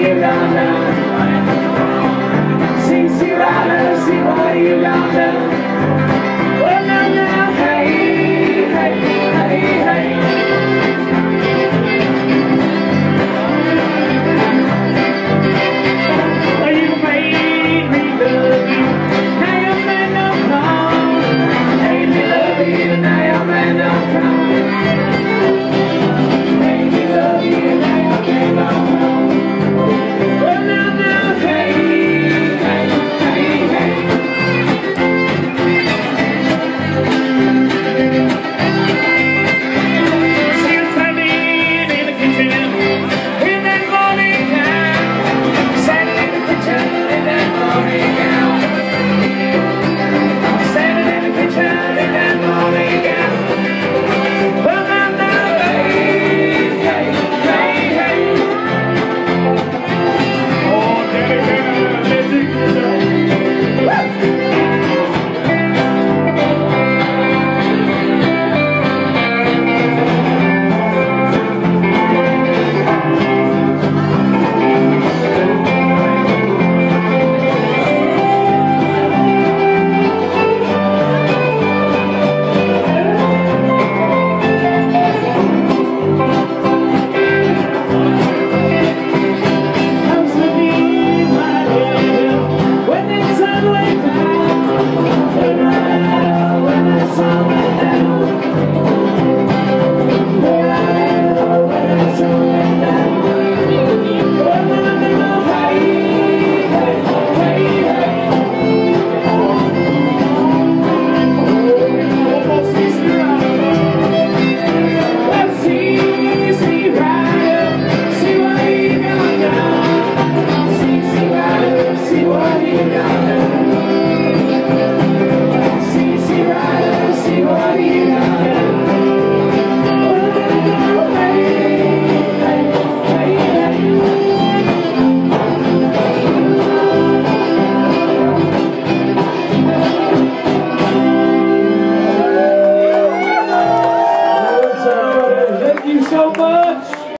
you down? See, see, see, you? Well, now, now, hey, hey, hey, hey. You're me love you. Now you're. you.